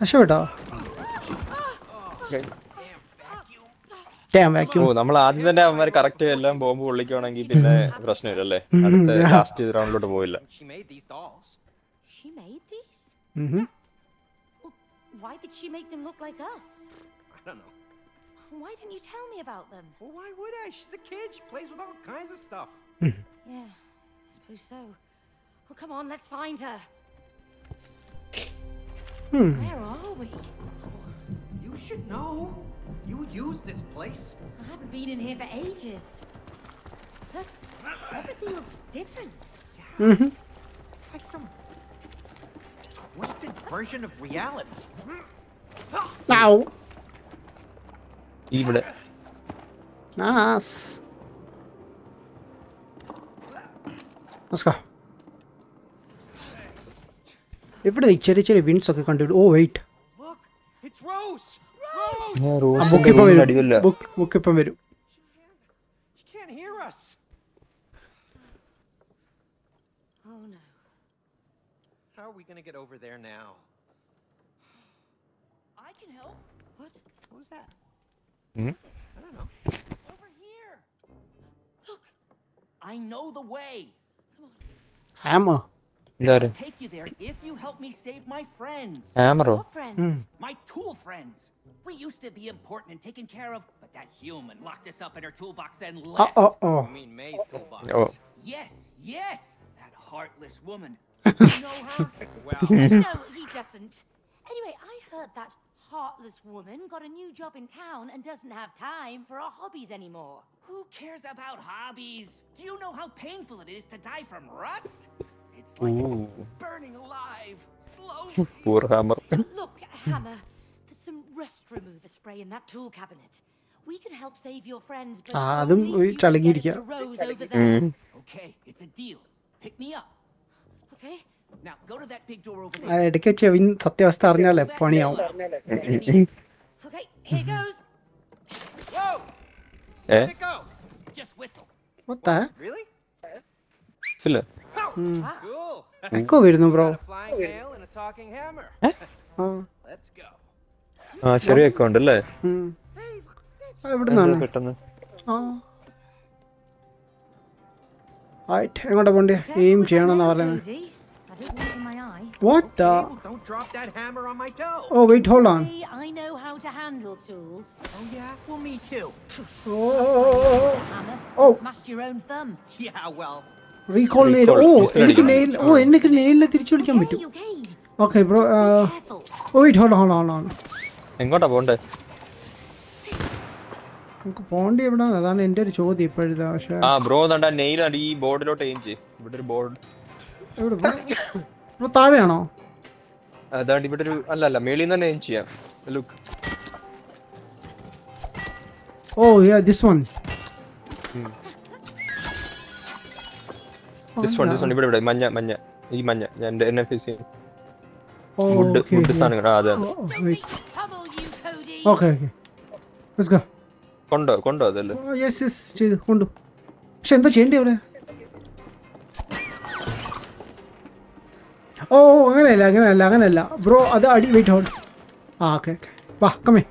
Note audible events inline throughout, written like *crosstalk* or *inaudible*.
രക്ഷപ്പെട്ടോ term ഓ vacuum നമ്മൾ ആദ്യം തന്നെ അവന്മാർ കറക്റ്റ് എല്ലാം ബോംബ് പൊള്ളിക്കുവാണെങ്കിൽ പിന്നെ പ്രശ്നമില്ലല്ലേ അടുത്ത ലാസ്റ്റ് റൗണ്ടിലോട്ട് പോയില്ല? Mhm. Why did she make them look like us? I don't know. Why didn't you tell me about them? Well, why would I? She's a kid. She plays with all kinds of stuff. Yeah, I suppose so. Well, come on, let's find her. Hmm. Where are we? You should know. You use this place. I haven't been in here for ages. Plus, everything looks different. Yeah. Mm -hmm. It's like some twisted version of reality. Ow. it. Nice. Let's go. ഇവിടെ ഈ ചെറിയ ചെറിയ വിൻസ് ഒക്കെ കണ്ടു oh wait Look, it's Rose. Rose. ആ book ഇപ്പം അടിവല്ല വരും ബുക്ക് ബുക്ക് ഇപ്പം വരും She can't hear us. Oh no. How are we gonna get over there now? I can help. What? What was that? Hmm? I don't know. Over here. Look. I know the way. Hammer I'll take you there if you help me save my friends. Ah, Amaro. friends? Hmm. My tool friends. We used to be important and taken care of, but that human locked us up in her toolbox and left. Uh, uh, oh, oh, oh. Mean May's toolbox? Oh. Yes, yes. That heartless woman. *laughs* you know her? well. *laughs* No, he doesn't. Anyway, I heard that heartless woman got a new job in town and doesn't have time for our hobbies anymore. Who cares about hobbies? Do you know how painful it is to die from rust? It's like burning alive, slowly. Hammer Look, Hammer, there's some rust remover spray in that tool cabinet. We can help save your friends, but ആ, അതും ഒരു there. Okay, it's a deal. Pick me up. Okay? Now go to that big door over ആ there. ഇടയ്ക്ക് ചെവിൻ സത്യാവസ്ഥ അറിഞ്ഞാലേ പണിയാവും Okay, here goes. whoa! Eh? Where'd it go? Just whistle. What the? Really? Cool. Echo വരുന്നു bro ah. ആ Let's go. ആ ശരിയൊക്കെ ഉണ്ടല്ലേ ഉം. ആ, എവിടെ നിന്നാണ് എന്താ പെട്ടെന്ന് ആ ആയിട്ട് എങ്ങോട്ടാ പോണ്ടേ എയിം ചെയ്യണമെന്നാ പറയുന്നത് What the? don't drop that hammer on my toe. Oh wait, hold on. I know how to handle tools. Oh yeah? Well, me too. Oh. Oh. Oh. smashed your own thumb. Yeah, well. Recall nail oh Recall, എനിക്ക് nail ഓ എനിക്ക് നെയിലിനെ തിരിച്ചു പിടിക്കാൻ പറ്റും. okay. Okay bro. ഓ wait hold hold hold എങ്ങോട്ടാ പോണ്ടേ? നമുക്ക് പോണ്ടി എവിടാ? അതാണ് എന്റെ ഒരു ചോദ്യം ഇപ്പോഴത്തെ പക്ഷേ. ആ ബ്രോ എന്താ നെയിൽ അടി ഈ ബോർഡിലോട്ട് എയിം ചെയ് ഇവിടെ ഒരു ബോർഡ് എവിടെ ബ്രോ താഴെയാണോ? അതാണ് ഇവിടെ ഒരു അല്ല അല്ല മേളിൽ നിന്ന് തന്നെ എയിം ചെയ്യാം. Look oh yeah this one this one this one ഇവിടെ ഇവിടെ. മഞ്ഞ മഞ്ഞ. ഈ മഞ്ഞ. ഞാൻ എഫ് എസ് ഓ വുഡ് വുഡ് സാധനങ്ങൾ. ആ അതെ. ഓക്കെ ഓക്കെ ലെറ്റ്സ് ഗോ കൊണ്ടോ കൊണ്ടോ അതല്ലേ? യെസ് യെസ് ചെയ്തു കൊണ്ടു. പക്ഷെ എന്താ ചെയ്യണ്ടേ അവിടെ? ഓ ഓ, അങ്ങനെയല്ല അങ്ങനെയല്ല അങ്ങനെയല്ല. ബ്രോ അത് അടി വെയിറ്റ് ഹോൾഡ് ആ ഓക്കെ ഓക്കെ വാ കമ്മേ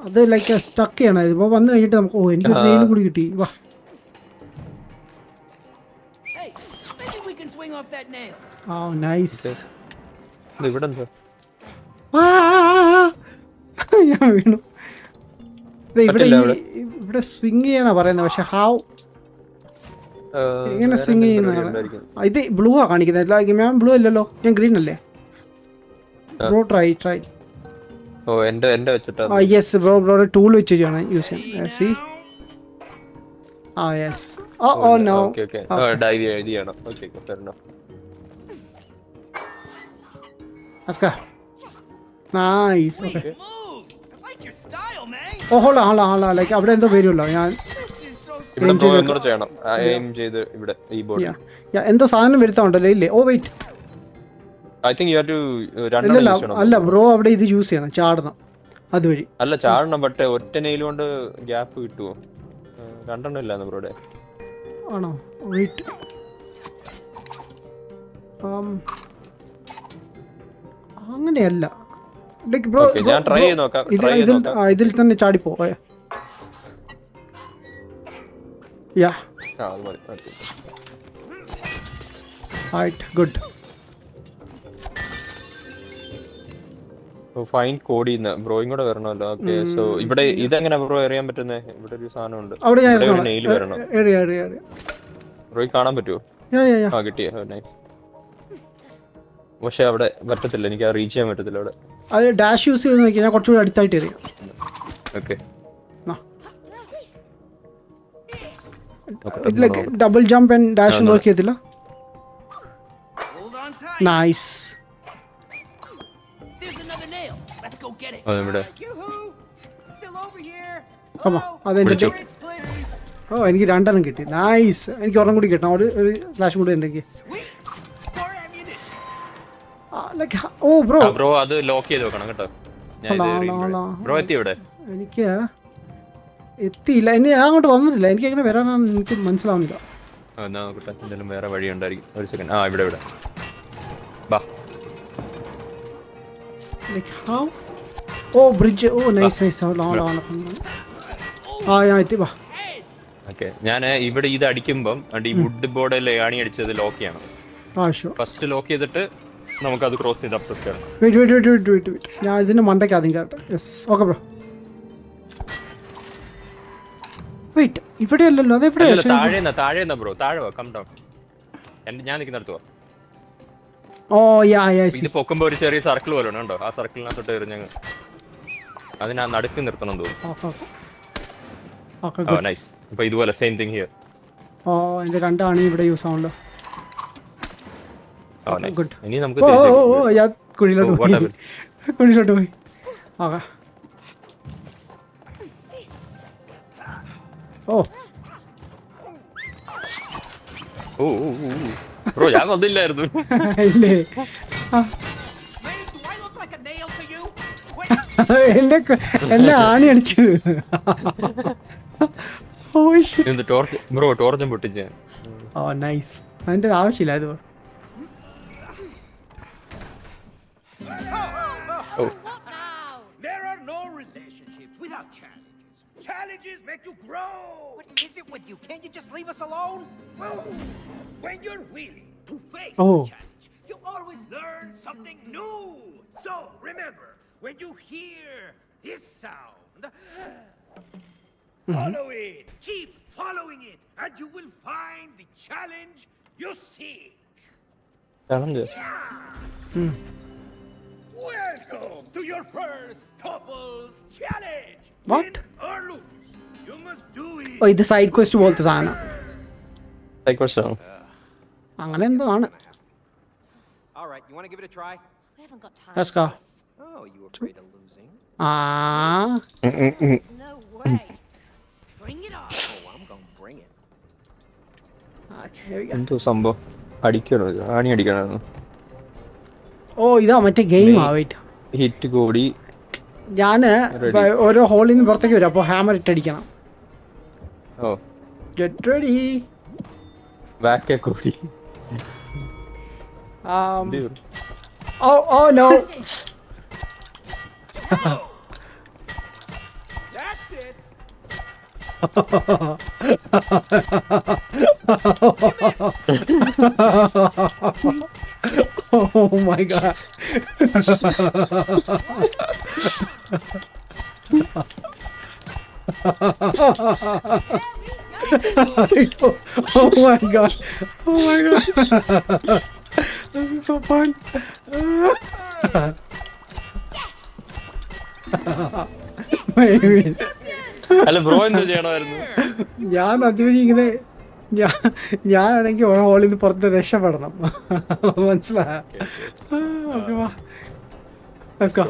അത് ലൈക്ക് സ്റ്റക്ക് ചെയ്യണം. ഇതിപ്പോൾ വന്നു കഴിഞ്ഞിട്ട് നമുക്ക് ഓ എനിക്ക് ആ. നെയിലും കൂടി കിട്ടി. വാ. Hey, maybe we can swing off that nail. Oh, nice. ഇവിടെ എന്താ? *laughs* ഞാൻ വീണു. ഇവിടെ. ഇവിടെ സ്വിങ് ചെയ്യാന്നാ പറയുന്നത്. പക്ഷെ ഹാവ് ആ, എങ്ങനെ സ്വിങ് ചെയ്യുന്ന. ഇത് ബ്ലൂ ആ കാണിക്കുന്നത്. ഞാൻ ബ്ലൂ അല്ലല്ലോ. ഞാൻ ഗ്രീൻ അല്ലേ? ബ്രോ ട്രൈ ട്രൈ ഓ എന്റെ എന്റെ വെച്ചിട്ടാ ആ യെസ് ബ്രോ ബ്രോയുടെ ടൂൾ വെച്ച് യൂസ് ചെയ്യാൻ സി ആ യെസ് ഓ no. Okay, okay. Okay dive എഴുതി ചെയ്യണം nice okay Moves. I like your style, man. ഓ ഹോളാ ഹോളാ ഹോളാ ലൈക്ക് അവിടെ എന്തോ വരുമല്ലോ ഞാൻ എന്തോ സാധനം വരുത്താണ്ടല്ലോ ഇല്ലേ ഓ വെയിറ്റ് യൂസ് ചെയ്യണം. അല്ല ബ്രോ അവിടെ ഇത് യൂസ് ചെയ്യണം. ചാടണം. അതുവഴി. അല്ല ചാടണം ബട്ട് ഒറ്റ നെയിൽ കൊണ്ട് ഗ്യാപ്പ് കിട്ടുമോ രണ്ടെണ്ണം ഇല്ലായിരുന്നു ബ്രോടെ ആണോ? വെയിറ്റ് അങ്ങനെയല്ല. ബ്രോ ഇതിൽ തന്നെ ചാടിപ്പോ യാ ഗുഡ് ഫൈൻ കോഡിന്ന് ബ്രോയും കൂടെ വരണമല്ലോ. ഓക്കെ സോ ഇവിടെ ഇതെങ്ങനെ ബ്രോ എറിയാൻ പറ്റുന്നത് ഇവിടെ ഒരു സാധനം ഉണ്ട് അവിടെ ഞാൻ ഒരു. നെയിൽ വരണം. ബ്രോയ്ക്ക് കാണാൻ പറ്റുമോ യാ യാ യാ. ആ കിട്ടിയ. നൈസ് പക്ഷെ അവിടെ പറ്റത്തില്ല എനിക്ക് ആ റീച്ച് ചെയ്യാൻ പറ്റത്തില്ല അവിടെ. അത് ഡാഷ് യൂസ് ചെയ്ത് നോക്കി ഞാൻ കുറച്ചുകൂടി അടുത്തായിട്ട് എറിയാം ഓക്കെ. ഇതിലേക്ക് double jump and dash tight. Nice ഇവിടെ. കമോ അതെന്റെ. ഓ എനിക്ക് രണ്ടെണ്ണം കിട്ടി. നൈസ് എനിക്ക് ഒരെണ്ണം കൂടി കിട്ടണം. ഒരു ഒരു സ്ലാഷും കൂടി ഉണ്ടെങ്കിൽ ഓ ബ്രോ. ബ്രോ അത് ലോക്ക് ചെയ്ത് വെക്കണം കേട്ടോ. ബ്രോ എത്തി ഇവിടെ എനിക്ക് എത്തിയില്ല. ഇനി ഞാൻ അങ്ങോട്ട് വന്നിട്ടില്ല. എനിക്ക് എങ്ങനെ വരാനാണ് എനിക്ക് മനസ്സിലാവുന്നില്ല. എന്നാ നോക്കട്ടെ. എന്തെങ്കിലും വേറെ വഴി ഉണ്ടായിരിക്കും. ഒരു സെക്കൻഡ് ആ ഇവിടെ ഇവിടെ. ബാ. ലൈക്ക് ഹൗ ഓ ബ്രിഡ്ജ് ഓ നൈസ് നൈസ് ആ ഞാൻ എത്തി വാ. ഓക്കെ ഞാൻ ഇവിടെ ഇത് അടിക്കുമ്പം ഈ വുഡ് ബോർഡിൽ ആണി അടിച്ചത് ലോക്ക് ചെയ്യണം. ഫസ്റ്റ് ലോക്ക് ചെയ്തിട്ട് നമുക്ക് അത് ക്രോസ് ചെയ്ത് അപ്പുറത്ത് കയറണം wait wait wait wait wait wait ഞാൻ ഇതിന്റെ മണ്ടയ്ക്ക് ആദ്യം കേട്ടെ യെസ് ഓക്കെ ബ്രോ വെയിറ്റ് ഇവിടെ അല്ലല്ലോ അത് എവിടെയാ? താഴെ താഴെ ബ്രോ താഴെ വാ കം ഡൗൺ ഞാൻ നിൽക്കുന്നിടത്ത് വാ. ഓ യാ യാ ഇത് പൊക്കുമ്പോ ഒരു ചെറിയ സർക്കിൾ പോലെ ഉണ്ടോ ആ സർക്കിളിനകത്തോട്ട് എറിഞ്ഞങ്ങ്. അതിനാ നടുക്ക് നിർത്തണം തോന്നുന്നു. ഗുഡ്. നൈസ് അപ്പൊ ഇതുപോലെ സെയിം തിങ് ഹിയർ ഓ എന്റെ രണ്ടാണ് ഇവിടെ യൂസ് ആവുമല്ലോ ആ നൈസ് good. ഇനി നമുക്ക് ഓ ഓ ഓ *laughs* കുഴിയിലോട്ട് പോയി. കുഴിയിലോട്ട് പോയി. ഓക്കെ. ഓ. ഓ ബ്രോ ഞാൻ വന്നില്ലായിരുന്നു *laughs* ഇല്ലേ? ആ, Wait, എന്നെ ക- എന്നെ ആണി അടിച്ചു ഓ shit. എന്ത് ടോർച്ച് ബ്രോ ടോർച്ചും പൊട്ടിച്ച് ഞാൻ. ഓ നൈസ് അതിൻ്റെ ആവശ്യമില്ല അത് ഓ Now! there are no relationships without challenges. Challenges make you grow. What is it with you? Can't you just leave us alone? Well, when you're willing to face Oh. a challenge, you always learn something new. So remember, when you hear this sound, follow it. Keep following it, and you will find the challenge you seek. challenge. Welcome to your first couples challenge. What? Win or lose, you must do it. ഓ ഇത് side question പോലത്തെ സാധനം Like question ആണോ? അങ്ങനെ എന്തോ ആണ് All right, you want to give it a try? We haven't got time Let's for go. Oh, you afraid of losing? ആ No way. Bring it on. Oh, I'm gonna bring it. Okay, here we go. എന്തോ സംഭവം? അടിക്കണോ ആണി അടിക്കണോ ഓ ഇതാ മറ്റേ game ആവേറ്റ് hit കൂടി. ഞാൻ ഓരോ ഹോളിൽ നിന്ന് പുറത്തേക്ക് വരും അപ്പോൾ ഹാമർ ഇട്ട് അടിക്കണം ഓ ഗെറ്റ് റെഡി ബാക്ക് കൂടി. Oh oh no That's it. oh my god. oh my god. Oh my god. this is so fun. Wait, wait. അല്ല ബ്രോ *laughs* എന്ത് ചെയ്യണമായിരുന്നു? ഞാൻ അതുവഴി ഇങ്ങനെ ഞാൻ ഞാനാണെങ്കിൽ ഒരു ഹോളിൽ നിന്ന് പുറത്ത് രക്ഷപ്പെടണം. മനസ്സിലായോ? ഓക്കെ വാ ലെറ്റ്സ് ഗോ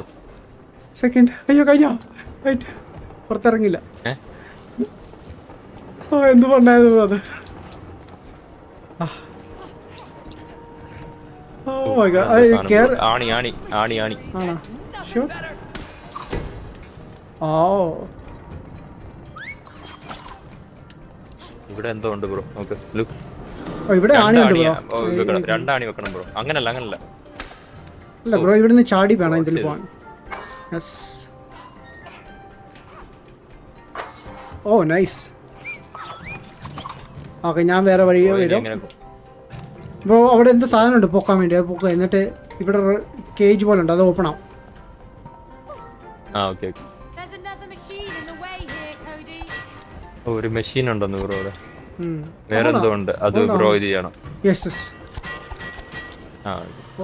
സെക്കൻഡ് അയ്യോ കഴിഞ്ഞോ? റൈറ്റ് പുറത്തിറങ്ങില്ല? ഓ എന്ത് പണ്ടായിരുന്നു അത് ഓ മൈ ഗോഡ് ആണി ആണി ആണി ആണി. ആണോ? Sure oh. ഇവിടെ എന്തോ ഉണ്ട് ബ്രോ? ഓക്കെ ലുക്ക് ഓ ഇവിടെ ഉണ്ട് ബ്രോ. രണ്ടാണി വെക്കണം ബ്രോ. അങ്ങനല്ല അങ്ങനല്ല. അല്ല ബ്രോ ഇവിടുന്ന് ചാടി വേണം ഇതിൽ പോവാൻ. യെസ് ഓ നൈസ് ഓക്കെ ഞാൻ വേറെ വഴി വരും. ബ്രോ അവിടെ എന്ത് സാധനം ഉണ്ട് പൊക്കാൻ വേണ്ടി. അത് പൊക്കുക എന്നിട്ട് ഇവിടെ കേജ് പോലെ ഉണ്ട്. അത് ഓപ്പൺ ആവും. ആ ഓക്കെ ഓക്കെ. ഒരു മെഷീൻ ഉണ്ടെന്ന് ബ്രോ അവിടെ. ഉം. വേറെ എന്തോ ഉണ്ട്. അത് ബ്രോ ഇത് ചെയ്യണം.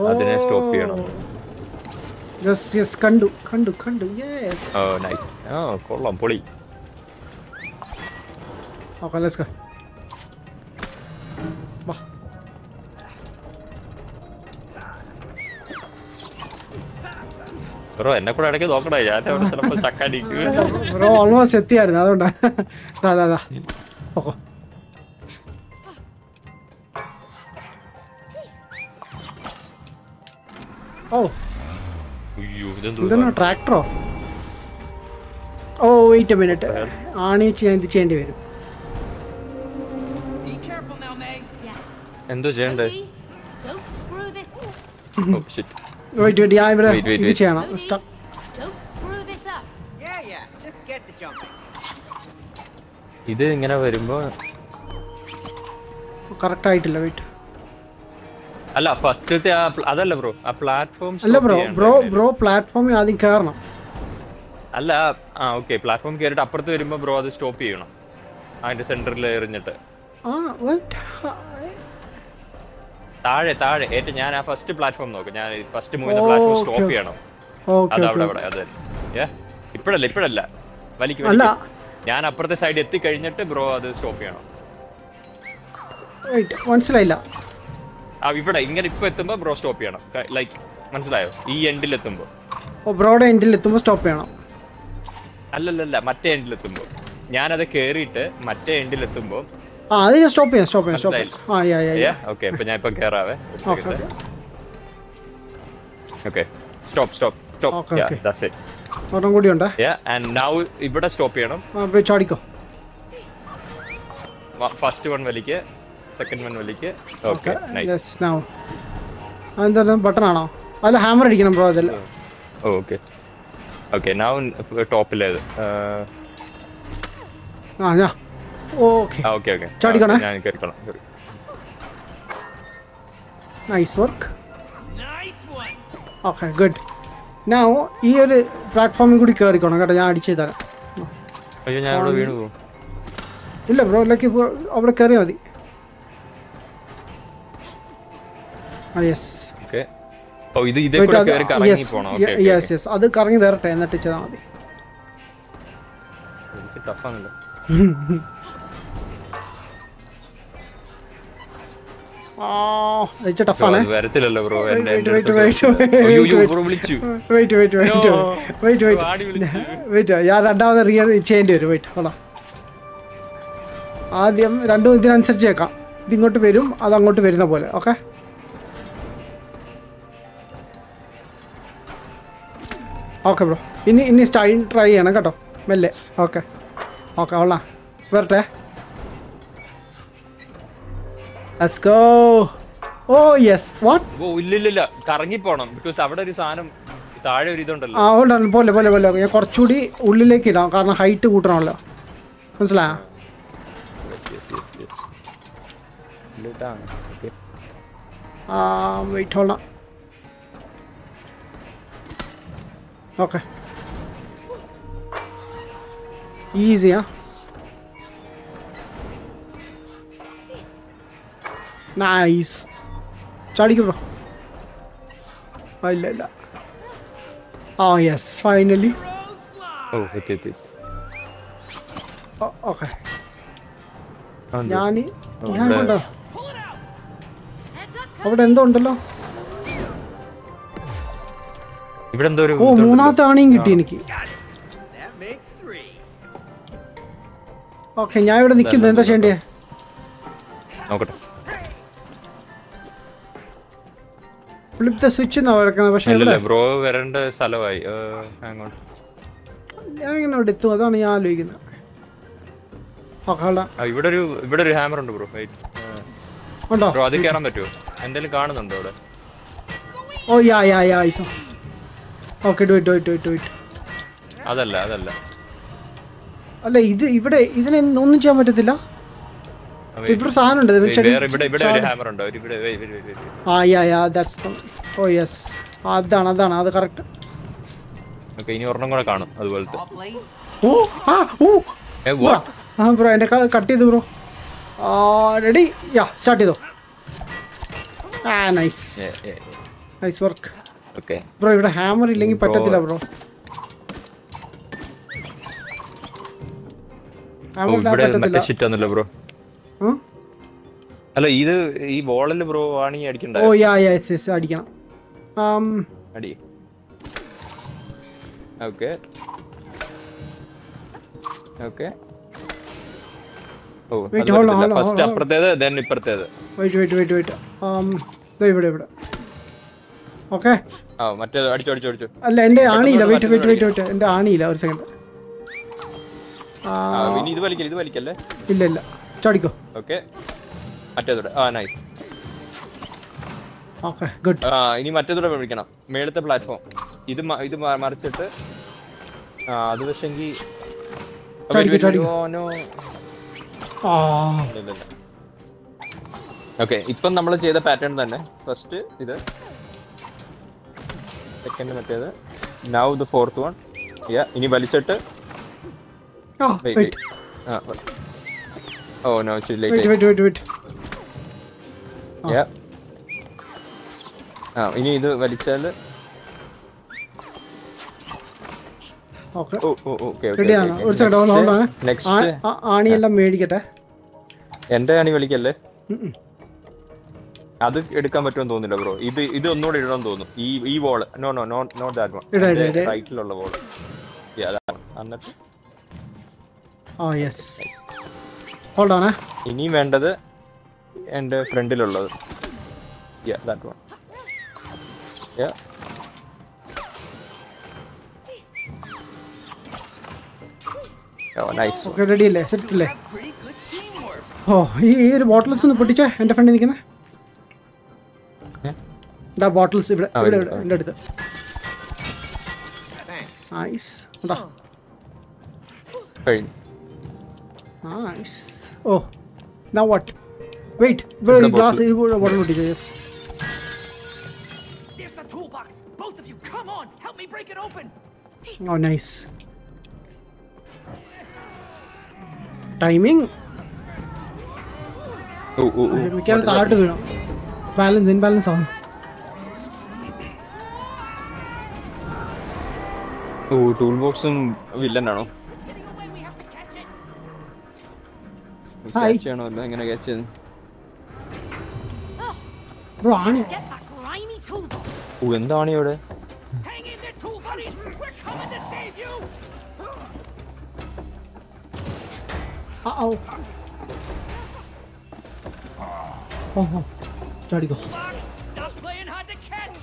അതിനെ സ്റ്റോപ്പ് ചെയ്യണം. യെസ് യെസ് കണ്ടു കണ്ടു കണ്ടു. യെസ് ഓ നൈസ് ഓ കൊള്ളാം. പൊളി. ഓക്കെ ലെറ്റ്സ് ഗോ ബ്രോ എന്നെ കൂടെ ഇടയ്ക്ക് നോക്കണേ ഞാൻ അവിടെ ചിലപ്പോ ചക്കാടിക്കും ബ്രോ ഓൾമോസ്റ്റ് എത്തിയായിരുന്നു. അതുകൊണ്ടാ. ദാ ഓക്കോ. ഓ. അയ്യോ ഇതെന്തോ ട്രാക്ടറോ? ഓ വെയിറ്റ് എ മിനിറ്റ് ആണിച്ച് ഞാൻ ഇത് ചെയ്യേണ്ടി വരും. എന്തോ ചെയ്യണ്ടേ? വെയിറ്റ് വെയിറ്റ് ഞാൻ ഇവിടെ ഇത് ചെയ്യണം. Cody, don't screw this up. Yeah, yeah. Just get to jumping. ഇത് ഇങ്ങനെ വരുമ്പോ കറക്റ്റ് ആയിട്ടില്ല വെയിറ്റ് അല്ല ഫസ്റ്റത്തെ അതല്ല ബ്രോ ആ പ്ലാറ്റ്ഫോം അല്ല ബ്രോ ബ്രോ ബ്രോ പ്ലാറ്റ്ഫോമിൽ ആദ്യം കയറണം അല്ല ആ ഓക്കെ പ്ലാറ്റ്ഫോം കയറിട്ട് അപ്പുറത്ത് വരുമ്പോ ബ്രോ അത് സ്റ്റോപ്പ് ചെയ്യണം. അതിന്റെ സെന്ററിൽ എറിഞ്ഞിട്ട്. ആ വെയിറ്റ് താഴെ താഴെ. ഏറ്റവും ഞാൻ ആ ഫസ്റ്റ് പ്ലാറ്റ്ഫോം നോക്കും. ഞാൻ ഫസ്റ്റ് മൂവിന്റെ പ്ലാറ്റ്ഫോം സ്റ്റോപ്പ് ചെയ്യണം. ഓക്കേ അത് അവിടെ അവിടെ അത്. ഇപ്പഴല്ല ഇപ്പഴല്ല. വലിക്ക്. ഞാൻ അപ്പുറത്തെ സൈഡ് എത്തി കഴിഞ്ഞിട്ട് ബ്രോ അത് സ്റ്റോപ്പ് ചെയ്യണം. മനസ്സിലായില്ല. ആ ഇവിടെ ഇങ്ങനെ ഇപ്പൊ എത്തുമ്പോ ബ്രോ സ്റ്റോപ്പ് ചെയ്യണം. ലൈക്ക് മനസ്സിലായോ? ഈ എൻഡിൽ എത്തുമ്പോ. ഓ ബ്രോയുടെ എൻഡിൽ എത്തുമ്പോ സ്റ്റോപ്പ് ചെയ്യണം. അല്ലല്ലല്ല മറ്റേ എൻഡിൽ എത്തുമ്പോ. ഞാനത് കേറിയിട്ട് മറ്റേ എൻഡിൽ എത്തുമ്പോ ആ അത് ഞാൻ സ്റ്റോപ്പ് ചെയ്യാം സ്റ്റോപ്പ് ചെയ്യാം സ്റ്റോപ്പ് ചെയ്യാം. ആ യാ യാ യാ ഓക്കെ ഞാൻ കേറാവേ. Okay stop stop stop okay. That's it ഒരെണ്ണം കൂടി ഉണ്ട്. ആൻഡ് നൗ ഇവിടെ സ്റ്റോപ്പ് ചെയ്യണം. ആ ചാടിക്കോ. ഫസ്റ്റ് വൺ വലിക്ക് സെക്കൻഡ് വൺ വലിക്ക്. ഓക്കേ നൈസ് നൗ അതെന്താണ്? ബട്ടൺ ആണോ? അല്ല ഹാമർ അടിക്കണം ബ്രോ ഓക്കേ ഓക്കേ നൗ ടോപ്പിലേത് ആ ഞാ. ഓക്കെ ഓക്കെ ഓക്കെ ചാടിക്കണേ? ഞാൻ കേറിക്കോളാം nice work. Okay good now ഈ ഒരു പ്ലാറ്റ്ഫോമിൽ കൂടി കയറിക്കോണം കേട്ടോ ഞാൻ അടിച്ചു തരാം. അയ്യോ ഞാൻ അവിടെ വീണു പോകും ഇല്ല ബ്രോ ഇല്ലെങ്കിൽ അവിടെ കയറിയാൽ മതി. യെസ് ഓക്കെ ഇത് ഇതേ കൂടെ കയറി പോണം. ഓക്കെ യെസ് യെസ് അത് കറങ്ങി വരട്ടെ എന്നിട്ട് ചെയ്താൽ മതി. *laughs* Bro wait wait wait. Wait wait ഞാൻ രണ്ടാമത് റിയൽ ചെയ്യേണ്ടി വരും. വെയിറ്റ് ഹോളാ ആദ്യം രണ്ടും ഇതിനനുസരിച്ച് ചേക്കാം ഇതിങ്ങോട്ട് വരും അത് അങ്ങോട്ട് വരുന്ന പോലെ ഓക്കെ ഓക്കെ ബ്രോ. ഇനി ഇനി സ്റ്റൈൽ ട്രൈ ചെയ്യണം കേട്ടോ. മെല്ലെ. ഓക്കെ ഓക്കെ ഉള്ള വരട്ടെ. Let's go oh yes what oh ഇല്ല ഇല്ല ഇല്ല കറങ്ങി പോണം ബിക്കോസ് അവിടെ ഒരു സാധനം താഴെ ഒരു ഇതുണ്ടല്ലോ. ആ ഉണ്ട് പോലെ പോലെ പോലെ. ഞാൻ കുറച്ചുകൂടി ഉള്ളിലേക്ക് ഇടാം. കാരണം ഹൈറ്റ് കൂട്ടണമല്ലോ. മനസ്സിലാ ഓക്കെ ആ വെയിറ്റ് ഹോൾഡ ഓക്കെ ഈസിയാ നൈസ് ചാടിക്കോ ഇല്ല ഇല്ല. ആ യെസ് ഫൈനലി ഓക്കെ ഞാൻ ഞാൻ കൊണ്ടോ? അവിടെ എന്തോ ഉണ്ടല്ലോ? ഇവിടെ എന്തോ ഒരു ഓ മൂന്നാമത്തെ ആണിയും കിട്ടി എനിക്ക്. ഓക്കെ ഞാൻ ഇവിടെ നിൽക്കുന്നത് എന്താ ചെയ്യണ്ടേ നോക്കട്ടെ. ദ സ്വിച്ച് എന്നാ വരക്കുന്നത്? പക്ഷെ ബ്രോ വരേണ്ട സ്ഥലമായി. അങ്ങോട്ട്. ഞാൻ ഇങ്ങനെ അവിടെ എത്തും അതാണ് ഞാൻ ആലോചിക്കുന്നത്. ഇവിടെ ഒരു ഇവിടെ ഒരു ഹാമർ ഉണ്ട് ബ്രോ. വെയിറ്റ് ഉണ്ടോ? ബ്രോ അത് കയറാൻ പറ്റുമോ? എന്തെങ്കിലും കാണുന്നുണ്ടോ അവിടെ? ഓ yeah yeah yeah iso. Okay do it do it do it. അതല്ല അതല്ല. അല്ല ഇത് ഇവിടെ ഇതിനെ ഒന്നും ചെയ്യാൻ പറ്റത്തില്ല. ഇവിടെ സാധനം ഉണ്ട് ഇത് ഇവിടെ ഇവിടെ ഒരു ഹാമർ ഉണ്ട്. ഒരു ഇവിടെ. ആ yeah yeah that's oh yes അതാണ് അതാണ് അത് കറക്റ്റ് ഓക്കേ ഇനി ഒരെണ്ണം കൂടെ കാണും അതുപോലത്തെ. ഓ ആ ഓ. ഏ, what? ആ ബ്രോ എന്നെ കട്ട് ചെയ്തു ബ്രോ റെഡി യാ സ്റ്റാർട്ട് ചെയ്തോ. ആ nice. Nice work okay. Bro ഇവിടെ ഹാമർ ഇല്ലെങ്കിൽ. പറ്റത്തില്ല ബ്രോ ഹാമർ ഇല്ലാതെ പറ്റത്തില്ല. ബ്രോ? അല്ല ഇത് ഈ ബോളിൽ ബ്രോ വാണി അടിക്കണ്ട ഓ യാ യാ യെസ് യെസ് അടിക്കണം. ആം, അടി. ഓക്കേ. ഓക്കേ. ഓ ഫസ്റ്റ്. അപ്പുറത്തേത് ദെൻ ഇപ്പുറത്തേത്. വെയിറ്റ് വെയിറ്റ് വെയിറ്റ് വെയിറ്റ് ആം, ദേ ഇവിടെ ഇവിടെ. ഓക്കേ. ആ മറ്റേ അടിച്ചു അടിച്ചു അടിച്ചു. അല്ല എന്റെ ആണിയില്ല. വെയിറ്റ് വെയിറ്റ് വെയിറ്റ് വെയിറ്റ് എന്റെ ആണിയില്ല ഒരു സെക്കൻഡ് ആ ഇനി ഇത് വലിക്കല്ലേ ഇത് വലിക്കല്ലേ? ഇല്ല ഇല്ല. ചാടിക്കോ. ഓക്കെ മറ്റേതൂടെ. ആ നൈസ് ഓക്കെ ഗുഡ് ആ ഇനി മറ്റേതൂടെ വിളിക്കണം. മേളത്തെ പ്ലാറ്റ്ഫോം ഇത് ഇത് മറിച്ചിട്ട് ആ അത് പക്ഷെങ്കി ചാടിക്കോ, ചാടിക്കോ. ആ. ഓക്കെ ഇപ്പം നമ്മൾ ചെയ്ത പാറ്റേൺ തന്നെ. ഫസ്റ്റ് ഇത്. സെക്കൻഡ് മറ്റേത്. നൗ ദ ഫോർത്ത് വൺ ഇനി വലിച്ചിട്ട് ആ wait, വെയിറ്റ് wait. ആ ഓ നോ ഇച്ചിരി wait late wait wait wait yeah ആ ഇനി ഇത് ആണ്? ആ- ആണിയെല്ലാം മേടിക്കട്ടെ? എന്റെ അണി വലിക്കല്ലേ. അത് എടുക്കാൻ പറ്റുമെന്ന് തോന്നുന്നില്ല ബ്രോ ഇത് ഇത് ഒന്നുകൂടെ ഇടണം തോന്നുന്നു. ഈ ഈ wall no no no not that one. റൈറ്റിലുള്ള wall എന്നിട്ട്? ആ യെസ് ഹോൾഡ് ആണ് ഇനിയും വേണ്ടത് എന്റെ ഫ്രണ്ടിലുള്ളത്. യാ ദാറ്റ് വൺ യാ ഓ ഈ ഈ ഒരു ബോട്ടിൽസ് ഒന്ന് പൊട്ടിച്ചേ? എന്റെ ഫ്രണ്ടിൽ? ഇതാ ബോട്ടിൽസ് ഇവിടെ ഇവിടെ എന്റെ അടുത്ത്. നൈസ് ഉണ്ടാ? Nice oh now what wait ഇവിടെ ഇവിടെ ഈ ഗ്ലാസ് ഈ ബോട്ടിൽ പൊട്ടിച്ചോ yes There's the toolbox. Both of you, come on. Help me break it open. Oh nice timing oh oh oh മിക്കവാറും താഴോട്ട് വീണു ബാലൻസ് ഇൻബാലൻസ് ആണ് ഓ ടൂൾ ബോക്സും വില്ലനാണോ ക്യാച്ച് ചെയ്യണമല്ലോ എങ്ങനെ ക്യാച്ച് ചെയ്യുന്നത് ബ്രോ ആണ് Get that grimy toolbox. ഓ എന്താണ് ഇവിടെ Hang in there, tool buddies. We're coming to save you. ആ, ഓ ഓ ഓ ചാടിക്കോ Toolbox, stop playing hard to catch.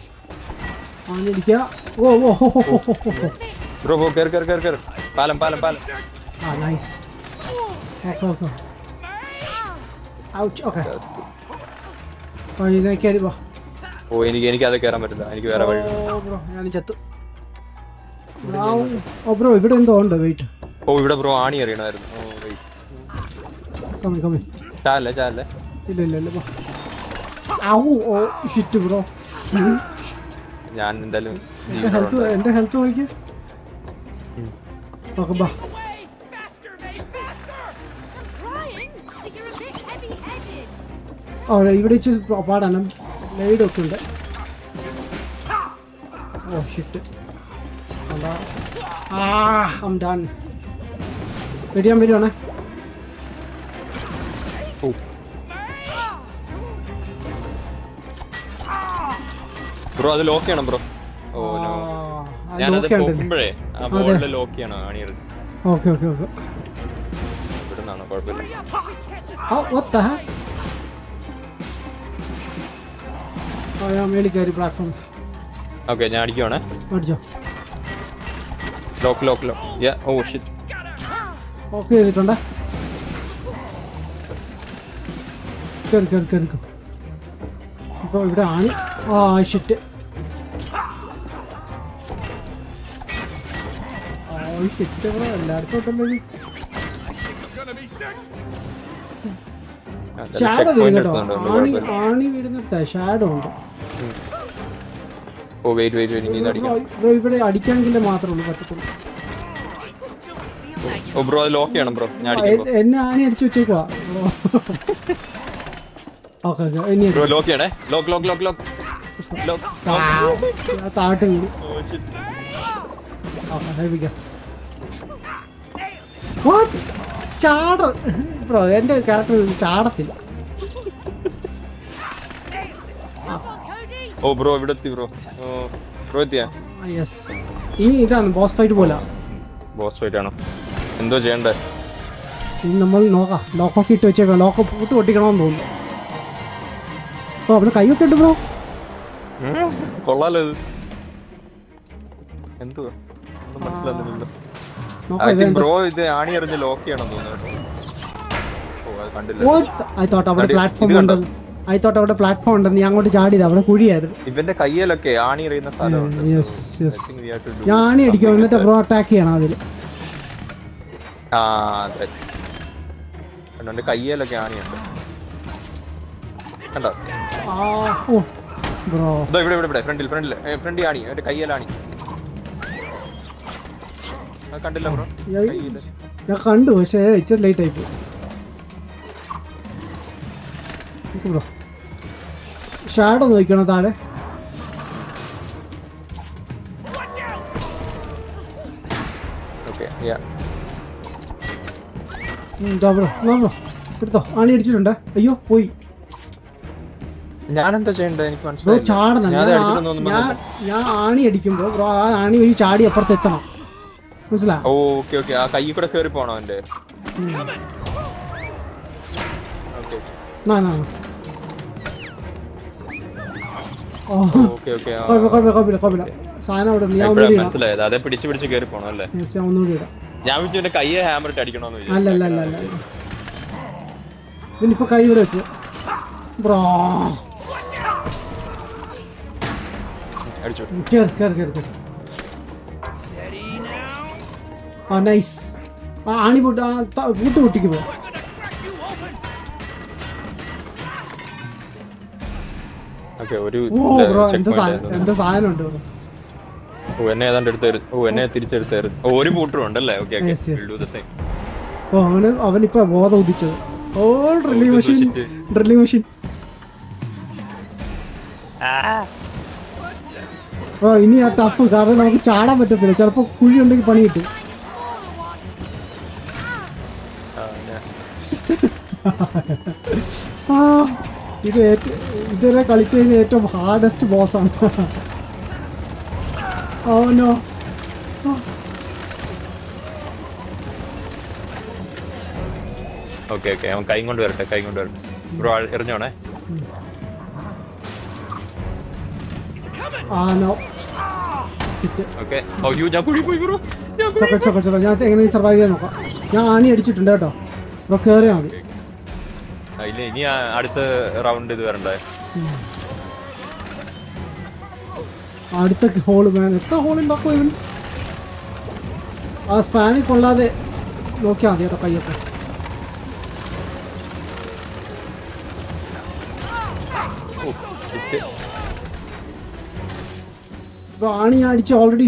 ആഞ്ഞടിക്കുക ഓ ഓ ഹോ ഹോ ഹോ ഹോ ഹോ ബ്രോ ബ്രോ കയറി കയറി കയറി കയറി പാലം പാലം പാലം ആ nice okay okay ouch okay ഓ ഇതിനെ കയറി പോ ഓ എനിക്ക് എനിക്ക് അത് കയറാൻ പറ്റില്ല. എനിക്ക് വേറെ വഴി ഓ ബ്രോ ഞാൻ ചത്തു. ഓ ബ്രോ ഇവിടെ എന്തോ ഉണ്ട് വെയിറ്റ് ഓ ഇവിടെ ബ്രോ ആണി അറിയണമായിരുന്നു. ഓ വെയിറ്റ് കമ്മി കമ്മി ചാലേ ചാലേ ഇല്ല ഇല്ല ഇല്ല വാ. ഔ ഓ ഷിറ്റ് ബ്രോ ഞാൻ എന്തായാലും എന്റെ ഹെൽത്ത് നോക്കിയേ. ഓക്കെ ബാ ഓ ഇവിടെ വെച്ച് പാടാൻ ലൈഡൊക്കെ ലൈഡ് ഒക്കെ ഉണ്ട്. ഓ ഷിറ്റ് ആ ഐം ഡൺ വെടിയാൻ വരുവാണ്? ബ്രോ അത് ലോക്ക് ചെയ്യണം ബ്രോ. ഓ ഞാനത് ആ. ലോക്ക് ചെയ്യണം ഓക്കെ ഓക്കെ ഓക്കെ. ഇവിടെ നിന്നാണോ കുഴപ്പമില്ല മേളിൽ കയറി പ്ലാറ്റ്ഫോം ഓക്കെ ഞാൻ അടിക്കുവാണ്. അടിച്ചോ. Lock lock lock yeah oh shit okay ചെയ്തിട്ടുണ്ട്? കയറി കയറി കയറി ഇപ്പോൾ ഇവിടെ ആണ്. ആ ഷിറ്റ് ഷിറ്റ് എല്ലായിടത്തും ഉണ്ടല്ലോ. ഷാഡോ കേട്ടോ. ആണി ആണി വീടുന്നിടത്താ ഷാഡോ ഉണ്ട്. ഓ വെയിറ്റ് വെയിറ്റ് വെയിറ്റ് ഇനി അടിക്കാം. ബ്രോ ഇവിടെ അടിക്കാമെങ്കിലേ മാത്രമേ ഉള്ളൂ പറ്റത്തുള്ളൂ. ഓ ബ്രോ അത് ലോക്ക് ചെയ്യണം ബ്രോ. ഞാൻ അടിക്കാം എന്നെ ആണി അടിച്ചു വെച്ചേക്കുവാ. ഓക്കെ ഇനി ബ്രോ ലോക്ക് ചെയ്യണേ. ലോക്ക് ലോക്ക് ലോക്ക് ലോക്ക് വീട് ഗോ വാട്ട് ചാട ബ്രോ എന്റെ ക്യാരക്ടർ ചാടത്തില്ല. ഓ ബ്രോ ഇവിടെ എത്തി ബ്രോ ഓ ബ്രോ എത്തിയാ? യെസ് ഇനി ഇതാണ് ബോസ് ഫൈറ്റ് പോലെ. ബോസ് ഫൈറ്റ് ആണോ? എന്തോ ചെയ്യണ്ടേ? ഇനി നമ്മൾ നോക്കാം. ലോക്കൊക്കെ ഇട്ട് വെച്ചേക്കാം. ലോക്ക് പൂട്ട് പൊട്ടിക്കണമെന്ന് തോന്നുന്നു. ഓ അവിടെ കൈയൊക്കെ ഉണ്ട് ബ്രോ കൊള്ളാലോ ഇത്. എന്തുവാ? ഒന്നും മനസ്സിലാകുന്നില്ലല്ലോ. ബ്രോ ഇത് ആണി എറിഞ്ഞ് ലോക്ക് ചെയ്യണം തോന്നുന്നു കേട്ടോ. ഓ അത് കണ്ടില്ല. അവിടെ പ്ലാറ്റ്ഫോം ഉണ്ടല്ലോ. ഉണ്ടെന്ന് ഐ തോട്ട് അവിടെ പ്ലാറ്റ്ഫോം ഉണ്ടെന്ന് ഞാൻ അങ്ങോട്ട് ചാടിയത് അവിടെ കുഴിയായിരുന്നു. ഇവന്റെ കയ്യിലൊക്കെ ആണി എറിയുന്ന സ്ഥലമുണ്ട്. To ഞാൻ ആണി അടിക്കും എന്നിട്ട് ബ്രോ അറ്റാക്ക് ചെയ്യണം അതിൽ ആ അതെ. കണ്ടോ, കയ്യിലൊക്കെ ആണിയുണ്ട്. കണ്ടോ? ആ ഓ ബ്രോ ഇവിടെ ഇവിടെ ഇവിടെ ഫ്രണ്ടിൽ ഫ്രണ്ടിൽ. ഫ്രണ്ടി ആണി കയ്യിലാണ് കണ്ടില്ല ബ്രോ ഞാൻ കണ്ടു പക്ഷേ ഇച്ചിരി ലേറ്റ് ആയിപ്പോയി ബ്രോ. ഷാഡോ നോക്കണോ താഴെ? ബ്രോ എന്നാ ബ്രോ. എടുത്തോ ആണി അടിച്ചിട്ടുണ്ട്. അയ്യോ പോയി. എനിക്ക് മനസ്സിലായി ഞാൻ ആണി അടിക്കുമ്പോ ബ്രോ ആ ആണി വഴി ചാടി അപ്പുറത്ത് എത്തണം. മനസ്സിലാ? ഓ ഓക്കെ ഓക്കെ ആ കൈ കൂടെ കേറി പോണോ എന്റെ സാധനം അവിടെ ഞാൻ ഒന്നുകൂടി ഇടാം. ഞാൻ വിളിച്ചു ഹാമർ ഇട്ട് അടിക്കണോന്ന്. അല്ല അല്ല അല്ല അല്ല. ഇനിയിപ്പോ കൈ ഇവിടെ വെക്കും. ബ്രോ. അടിച്ചു. കേറി കേറി കേറി കേറി. ആ നൈസ് ആ ആണി പൊട്ടി ആ പൂട്ട് പൊട്ടിക്ക് പോ. ഒരു എന്താ സാധനം ഉണ്ട് ഓ എന്നെ ഏതാണ്ട് ഓ എന്നെ ഒരു പൂട്ടറും ഉണ്ടല്ലേ? ഓക്കെ ഓ അവന് അവനിപ്പോ ബോധം ഉദിച്ചത്. ഓ ഡ്രില്ലിംഗ് മെഷീൻ ഡ്രില്ലിംഗ് മെഷീൻ ഓ ഇനി ആ ടഫ് കാരണം നമുക്ക് ചാടാൻ പറ്റത്തില്ല. ചിലപ്പോ കുഴി ഉണ്ടെങ്കിൽ പണി കിട്ടും. *laughs* ഇത് ഏറ്റവും ഇതുവരെ കളിച്ചതിന് ഏറ്റവും ഹാർഡസ്റ്റ് ബോസാണ് ഓ നോ ഓക്കെ ഓക്കെ അവൻ കൈ കൊണ്ട് വരട്ടെ കൈ കൊണ്ട് വരട്ടെ. ബ്രോ എറിഞ്ഞോണേ? ആ നോ ഓക്കെ ഓ യു ഞാൻ കുഴി പോയി ബ്രോ. ചക്ക ചക്ക ചക്ക ഞാൻ എങ്ങനെ സർവൈവ് ചെയ്യാൻ നോക്കാം? ഞാൻ ആണി അടിച്ചിട്ടുണ്ട് കേട്ടോ. അപ്പോൾ കയറിയാൽ മതി. ഇനി അടുത്ത റൗണ്ട് ഇത് വരണ്ടേ? അടുത്ത ഹോൾ വേണം എത്ര ഹോൾ ഉണ്ടാക്കും ഇവൻ ആ ഫാനിൽ കൊള്ളാതെ നോക്കിയാൽ മതി കേട്ടോ കയ്യൊക്കെ. ഇപ്പൊ ആണി അടിച്ച് ഓൾറെഡി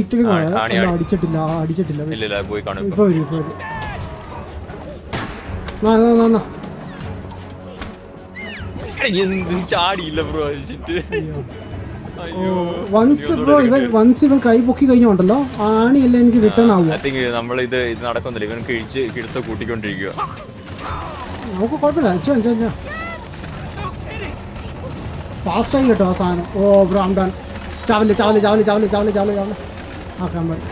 ആണി അടിച്ചിട്ടില്ല അടിച്ചിട്ടില്ല. ഇപ്പൊ. വരും ഇപ്പൊ വരും. ചാടിയില്ല ബ്രോ വൺസ് ബ്രോ ഇവൻ വൺസ് ഇവൻ കൈ പൊക്കി കഴിഞ്ഞുണ്ടല്ലോ ആ ആണിയല്ല എനിക്ക് റിട്ടേൺ ആവും നമ്മൾ ഇത് ഇത് നടക്കുന്നില്ല. ഇവൻ കിഴിച്ച് കിഴുത്ത കൂട്ടിക്കൊണ്ടിരിക്കുക നമുക്ക് കുഴപ്പമില്ല. അച്ഛൻ അച്ഛൻ ഫാസ്റ്റ് ആയി കേട്ടോ ആ സാധനം. ഓ ബ്രോ ആം ഡൺ ചാവൽ ചാവൽ ചാവൽ ചാവൽ ചാവൽ ചാവൽ ചാവൽ. ആക്കാൻ പറ്റും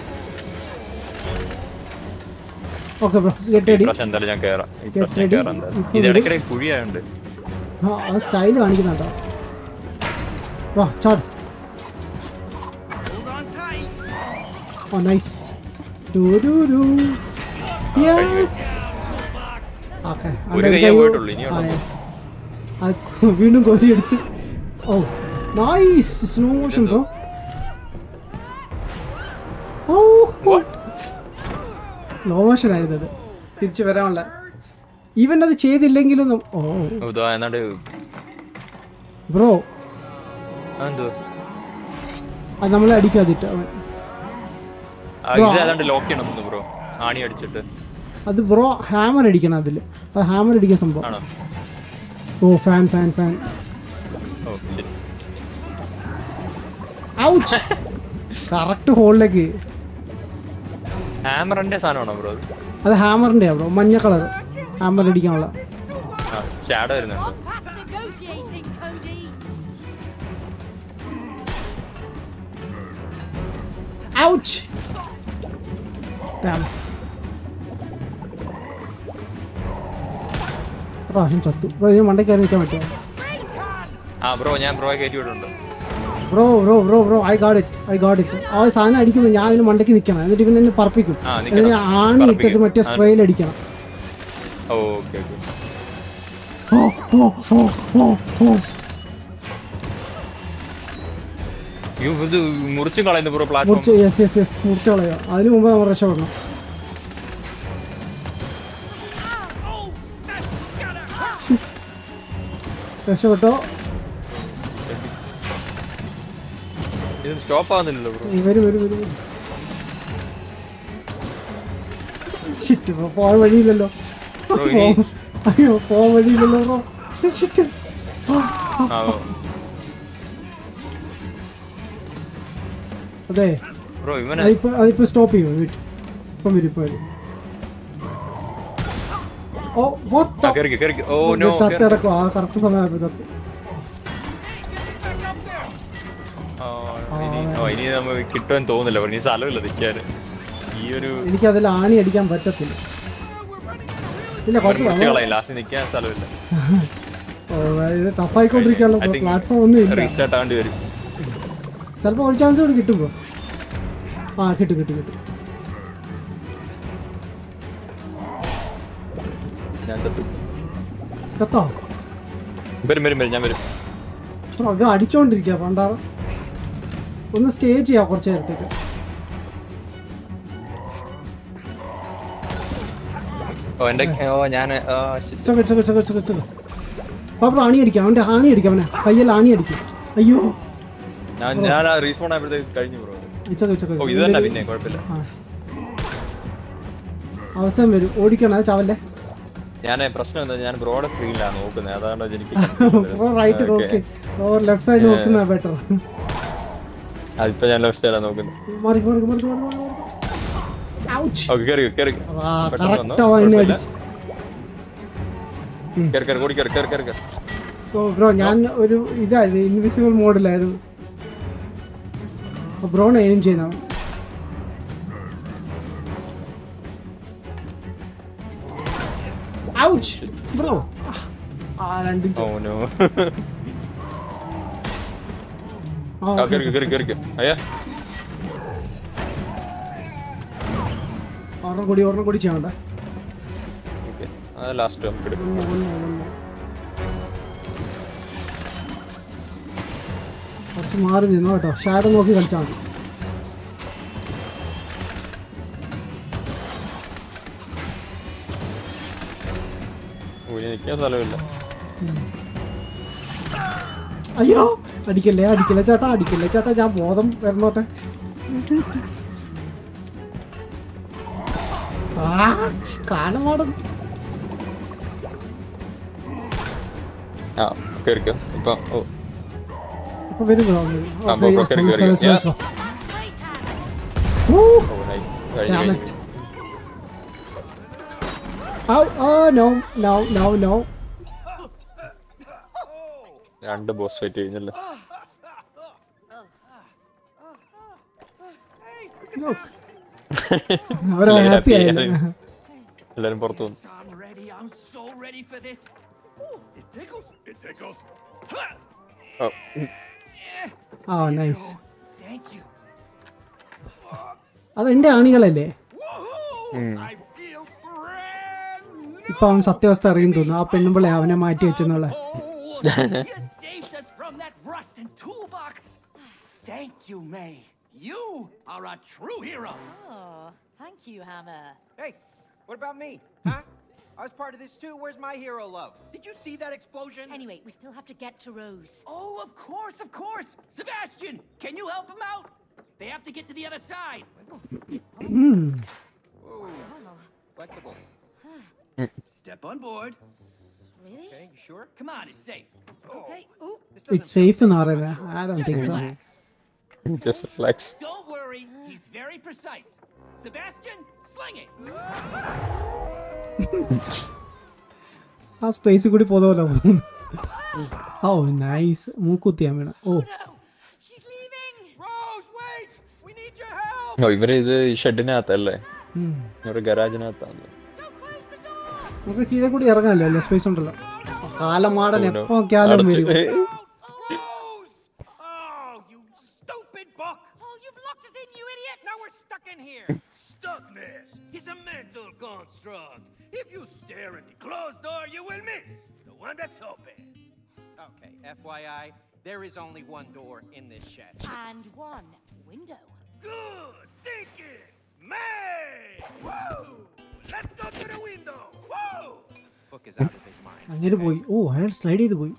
ഓക്കെ ബ്രോ ഗെറ്റ് റെഡി ഞാൻ കേറാം. ഇടയ്ക്കിടെ കുഴിയായോണ്ട്. ആ ആ സ്റ്റൈൽ കാണിക്കുന്നുണ്ടോ വാ ചാട്. ഓ nice. Do do do. Yes. Okay? വീണ്ടും കോരി എടുത്ത്. ഓ nice. Slow motion bro slow motion ആയിരുന്നത് തിരിച്ചു വരാനുള്ള ഈവൻ അത് ചെയ്തില്ലെങ്കിലൊന്നും ബ്രോ. അത് നമ്മളെ അടിക്കാതിട്ട് അവൻ. അത് ബ്രോ ഹാമർ അടിക്കണം അതിൽ. അത് ഹാമർ അടിക്കാൻ സംഭവം. ഓ fan fan fan. Ouch correct ഹോളിലേക്ക് ഹാമറിന്റെ സാധനമാണോ ബ്രോ അത്? ഹാമറിന്റെ ബ്രോ മഞ്ഞ കളർ ഹാമർ അടിക്കാനുള്ള ഷാഡോ വരുന്നുണ്ട്. ഔച്ച് പ്രാവശ്യം ചത്തു. ബ്രോ മണ്ടയ്ക്ക് കയറി നിൽക്കാൻ പറ്റുമോ? ആ ബ്രോ ഞാൻ ബ്രോയെ കയറ്റി വിടുന്നുണ്ട് bro bro bro bro I got it I got it ആ സാധനം അടിക്കുമ്പോൾ ഞാൻ അതിന് മണ്ടയ്ക്ക് നിൽക്കണം. എന്നിട്ട് ഇവൻ എന്നെ പറപ്പിക്കും. ആണി ഇട്ടിട്ട്. മറ്റേ സ്പ്രേയിൽ അടിക്കണം. Okay okay. ഓ ഓ ഓ ഓ ഓ. ഇത് മുറിച്ചും കളയുന്നു ബ്രോ പ്ലാറ്റ്ഫോം മുറിച്ച് യെസ് യെസ് യെസ് മുറിച്ച് കളയുക. അതിന് മുമ്പ് നമ്മൾ രക്ഷപ്പെടണം രക്ഷപ്പെട്ടോ? ഇത് സ്റ്റോപ്പ് ആവുന്നില്ലല്ലോ ബ്രോ. ഈ വരും വരും വരും വരും. ഷിറ്റ് പോകാൻ വഴിയില്ലല്ലോ. അയ്യോ പോകാൻ വഴിയില്ലല്ലോ ഓ. അതെ. അതിപ്പോ അതിപ്പോ സ്റ്റോപ്പ് ചെയ്യും വീട്ടിൽ ഇപ്പം വരും ഇപ്പം വരും. ഓ what ആ, കറക്റ്റ് സമയമായപ്പോ ചത്ത്. ഇനി നമ്മൾ കിട്ടുമെന്ന് ബ്രോ ഇനി സ്ഥലമില്ല നിൽക്കാൻ. ഈ ഒരു എനിക്ക് അതിൽ ആണി അടിക്കാൻ പറ്റത്തില്ല. ഇല്ല ഇത് ടഫ് പ്ലാറ്റ്ഫോം ഒന്നും ഇല്ല. ചിലപ്പോൾ ഒരു ചാൻസ് കൂടി കിട്ടുമ്പോ. ആ കിട്ടും കിട്ടും കിട്ടും. കത്തോ വരും വരും വരും ഞാൻ വരും. ബ്രോ ഇത് അടിച്ചോണ്ടിരിക്കുക പണ്ടാറ്. ഒന്ന് സ്റ്റേ ചെയ്യാം കുറച്ച് നേരത്തേക്ക്. ഓ എന്റെ ഓ ഞാൻ. ചക ചക ചക ചക ചക ബ്രോ ആണി അടിക്കാം അവന്റെ ആണി അടിക്കാം അവനെ. കയ്യിൽ ആണി അടിക്കും. അയ്യോ. ഞാൻ ഞാൻ ആ റീസ്പോൺ ആയപ്പോഴത്തേക്ക് കഴിഞ്ഞു ബ്രോ ചക ചക ഓ ഇത് തന്നെ പിന്നെ കുഴപ്പമില്ല. ആ. അവസാനം വരും. ഓടിക്കണം അത് ചാവല്ലേ? ഞാൻ പ്രശ്നം എന്താ ഞാൻ ബ്രോഡ് സ്ക്രീനിലാണ് നോക്കുന്നത്. അതാണ് എനിക്ക് ബ്രോ റൈറ്റ് നോക്കി. ബ്രോ ലെഫ്റ്റ് സൈഡ് നോക്കുന്ന ബെറ്റർ അതിപ്പോ ഞാൻ ലെഫ്റ്റ് സൈഡാണ് നോക്കുന്നത്. മാറി മാറി മാറി മാറി. ഓക്കെ കേറി കേറി? കറക്റ്റ് കുഴപ്പമില്ല. അടിച്ച് കയറി കൂടി കയറി കയറി കയറി കയറി ഓ ബ്രോ ഞാൻ ഒരു ഇതായിരുന്നു ഇൻവിസിബിൾ മോഡിലായിരുന്നു ബ്രോണ് എയിം ചെയ്യുന്ന ഔച്ച് ബ്രോ ആ രണ്ട് ഓ നോ ആ കേറി കയറി കയറി അയ്യാ ഒരെണ്ണം കൂടി ഒരെണ്ണം കൂടി ചെയ്യണ്ട ഓക്കേ. ആ ലാസ്റ്റ് നമുക്ക് എടുക്കാം. കുറച്ച് മാറി നിന്നോ കേട്ടോ. ഷാഡ് നോക്കി കളിച്ചാൽ മതി. അയ്യോ അടിക്കല്ലേ അടിക്കല്ലേ ചേട്ടാ അടിക്കല്ലേ ചേട്ടാ ഞാൻ ബോധം വരണോട്ടെ നോ നോ രണ്ട് ബോസ് ഫൈറ്റ് കഴിഞ്ഞല്ലോ. എല്ലാരും പുറത്തു വന്നു ആ നൈസ് Thank you. അത് എന്റെ ആണികളല്ലേ. ഇപ്പൊ അവൻ സത്യാവസ്ഥ അറിയും തോന്നുന്നു ആ പെണ്ണുമ്പിളെ അവനെ മാറ്റി വെച്ചെന്നുള്ള Oh. Thank you, May. You are a true hero. Oh, thank you, Hammer. Hey, what about me, huh? I was part of this too. Where's my hero love? Did you see that explosion? Anyway, we still have to get to Rose. Oh, of course, of course! Sebastian, can you help him out? They have to get to the other side. Hmm. Wow. Flexible. Step on board. Really? Okay, you sure? Come on, it's safe. Okay. oh. It's safe and out. I don't think so. Relax. *laughs* Just flex. Don't worry, he's very precise. Sebastian, sling it. *laughs* ആ സ്പേസിൽ കൂടി പോകുന്നു ഓ nice മൂക്കുത്തിയാൻ വേണം ഓ No! She's leaving! Rose, wait! We need your help! ഓ ഇവർ ഇത് ഈ ഷെഡിനകത്തല്ലേ ഒരു ഗരാജിനകത്താണ് Don't close the door! നമുക്ക് കീഴെ കൂടി ഇറങ്ങാമല്ലോ അല്ലേ സ്പേസ് ഉണ്ടല്ലോ കാലമാടൻ എപ്പോ കാലം വരും here. Stuckness is a mental construct. If you stare at the closed door, you will miss the one that's open. Okay, FYI, there is only one door in this shed. And one window. Good thinking, man! Whoa! Let's go to the window. Whoa! Book is out of his mind. അങ്ങനെ പോയി ഓ അയാൾ slide ചെയ്ത് പോയി